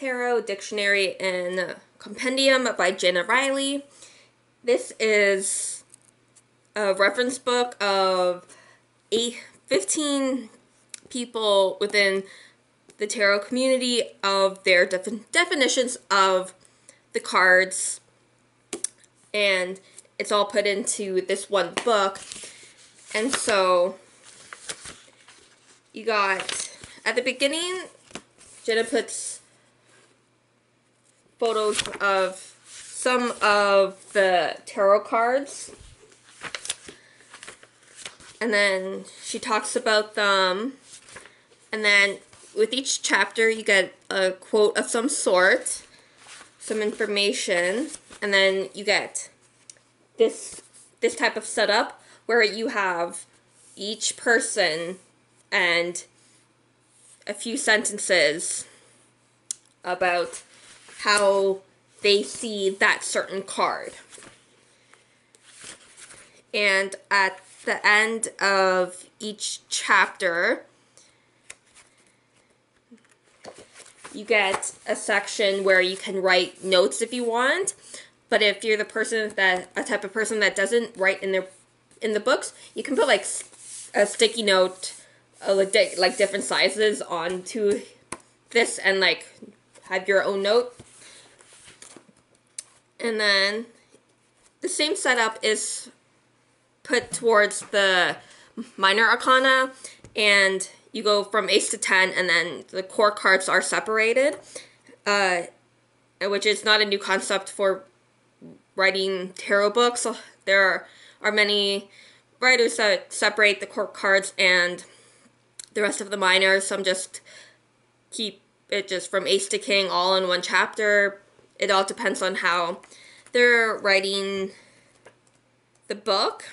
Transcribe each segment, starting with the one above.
Tarot Dictionary and Compendium by Jenna Riley. This is a reference book of eight, 15 people within the tarot community of their defi- definitions of the cards. And it's all put into this one book. And so you got at the beginning, Jenna puts photos of some of the tarot cards. And then she talks about them. And then with each chapter, you get a quote of some sort, some information, and then you get this this type of setup where you have each person and a few sentences about how they see that certain card. And at the end of each chapter, you get a section where you can write notes if you want. But if you're the person that a type of person that doesn't write in their in the books, you can put like a sticky note, like like different sizes onto this and like have your own note. And then the same setup is put towards the minor arcana and you go from ace to 10 and then the court cards are separated uh, which is not a new concept for writing tarot books. There are, are many writers that separate the court cards and the rest of the minors. Some just keep it just from ace to king all in one chapter it all depends on how they're writing the book.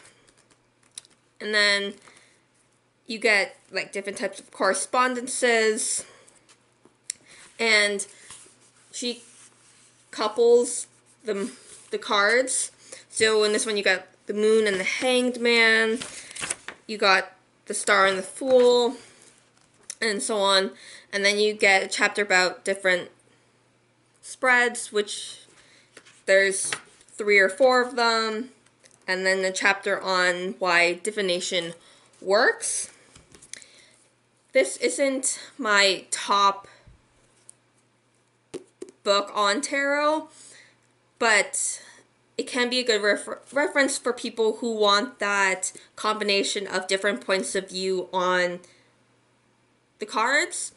And then you get like different types of correspondences. And she couples the the cards. So in this one you got the moon and the hanged man. You got the star and the fool and so on. And then you get a chapter about different spreads which there's three or four of them and then the chapter on why divination works this isn't my top book on tarot, but it can be a good refer- reference for people who want that combination of different points of view on the cards.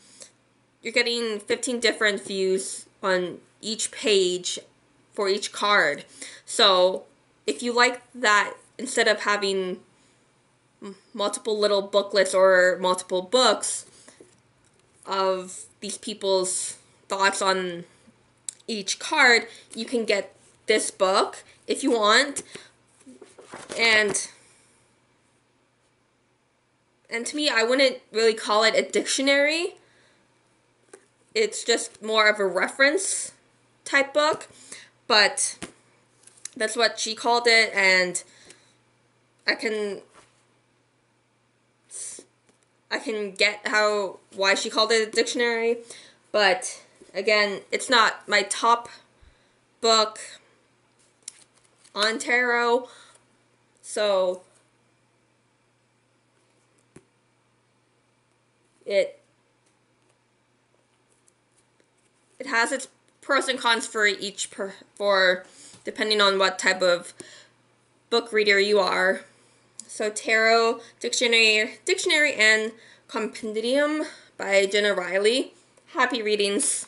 You're getting 15 different views on each page for each card. So, if you like that, instead of having multiple little booklets or multiple books of these people's thoughts on each card, you can get this book if you want. And and to me, I wouldn't really call it a dictionary. It's just more of a reference type book, but that's what she called it and I can I can get how why she called it a dictionary, but again, it's not my top book on tarot. So it it has its pros and cons for each per, for depending on what type of book reader you are. So Tarot Dictionary, Dictionary and Compendium by Jenna Riley. Happy readings.